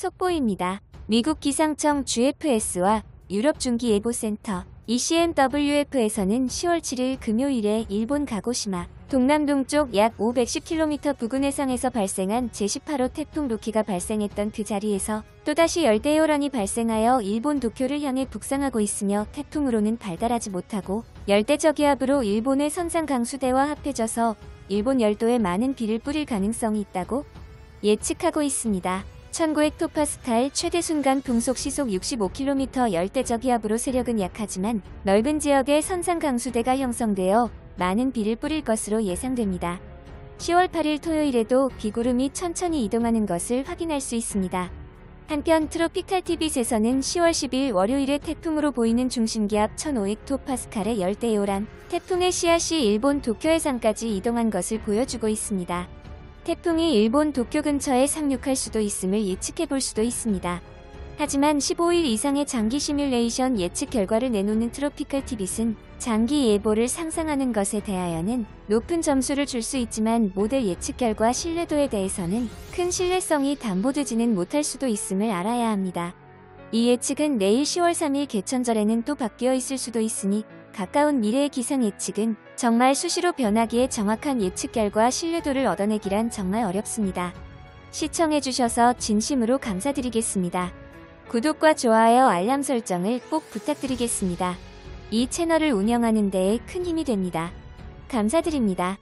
속보입니다. 미국 기상청 GFS와 유럽 중기예보센터 ECMWF에서는 10월 7일 금요일에 일본 가고시마 동남동쪽 약 510km 부근 해상에서 발생한 제18호 태풍 로키가 발생했던 그 자리에서 또다시 열대요란이 발생하여 일본 도쿄를 향해 북상하고 있으며 태풍으로는 발달하지 못하고 열대저기압으로 일본의 선상 강수대와 합해져서 일본 열도에 많은 비를 뿌릴 가능성이 있다고 예측하고 있습니다. 1900토파스칼 최대 순간 풍속 시속 65km 열대저기압으로 세력은 약하지만 넓은 지역에 선상 강수대가 형성되어 많은 비를 뿌릴 것으로 예상됩니다. 10월 8일 토요일에도 비구름이 천천히 이동하는 것을 확인할 수 있습니다. 한편 트로피칼 TV에서는 10월 10일 월요일에 태풍으로 보이는 중심기압 1500토파스칼의 열대요란 태풍의 씨앗이 일본 도쿄 해상까지 이동한 것을 보여주고 있습니다. 태풍이 일본 도쿄 근처에 상륙할 수도 있음을 예측해 볼 수도 있습니다. 하지만 15일 이상의 장기 시뮬레이션 예측 결과를 내놓는 트로피칼 TV는 장기 예보를 상상하는 것에 대하여는 높은 점수를 줄 수 있지만 모델 예측 결과 신뢰도에 대해서는 큰 신뢰성이 담보되지는 못할 수도 있음을 알아야 합니다. 이 예측은 내일 10월 3일 개천절에는 또 바뀌어 있을 수도 있으니 가까운 미래의 기상 예측은 정말 수시로 변하기에 정확한 예측 결과 신뢰도를 얻어내기란 정말 어렵습니다. 시청해주셔서 진심으로 감사드리겠습니다. 구독과 좋아요 알람 설정을 꼭 부탁드리겠습니다. 이 채널을 운영하는 데에 큰 힘이 됩니다. 감사드립니다.